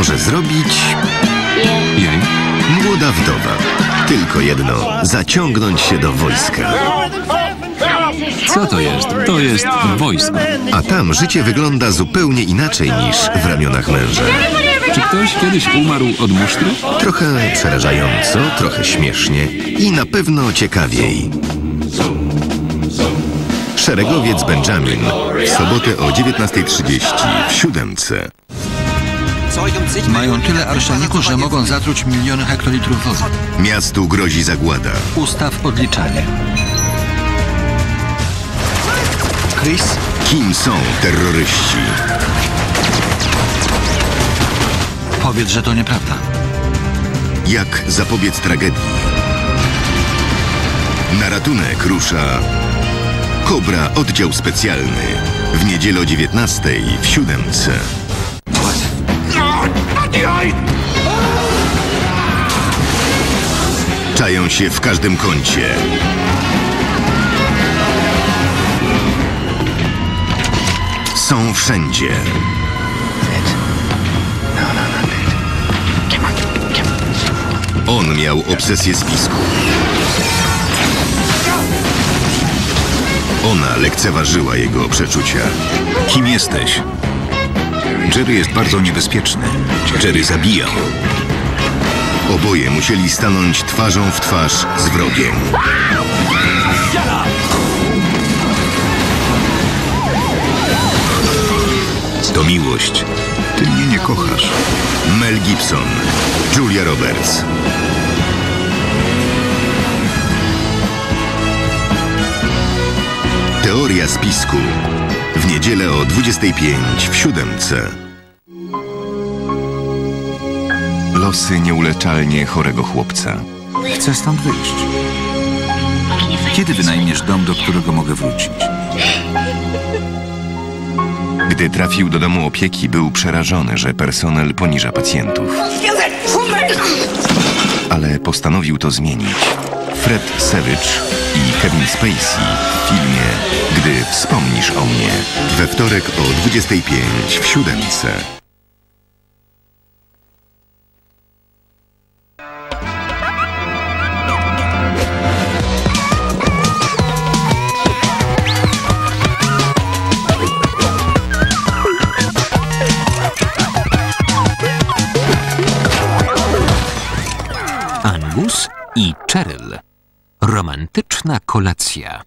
może zrobić Jej. młoda wdowa? Tylko jedno, zaciągnąć się do wojska. Co to jest? To jest wojsko. A tam życie wygląda zupełnie inaczej niż w ramionach męża. Czy ktoś kiedyś umarł od musztry? Trochę przerażająco, trochę śmiesznie i na pewno ciekawiej. Szeregowiec Benjamin w sobotę o 19.30 w siódemce. Mają tyle arszeniku, że mogą zatruć miliony hektolitrów wody. Miastu grozi zagłada. Ustaw odliczanie. Chris? Kim są terroryści? Powiedz, że to nieprawda. Jak zapobiec tragedii? Na ratunek rusza Kobra Oddział Specjalny w niedzielę o 19 w siódemce. Czają się w każdym kącie. Są wszędzie. On miał obsesję spisku. Ona lekceważyła jego przeczucia. Kim jesteś? Jerry jest bardzo niebezpieczny. Jerry zabijał. Oboje musieli stanąć twarzą w twarz z wrogiem. To miłość. Ty mnie nie kochasz. Mel Gibson, Julia Roberts. Teoria spisku. W niedzielę o 25 w siódemce. Losy nieuleczalnie chorego chłopca. Chcę stąd wyjść. Kiedy wynajmiesz dom, do którego mogę wrócić? Gdy trafił do domu opieki, był przerażony, że personel poniża pacjentów. Ale postanowił to zmienić. Fred Savage i Kevin Spacey w filmie Gdy wspomnisz o mnie. We wtorek o 25 w siódemce. Angus i Cheryl. Romantyczna kolacja.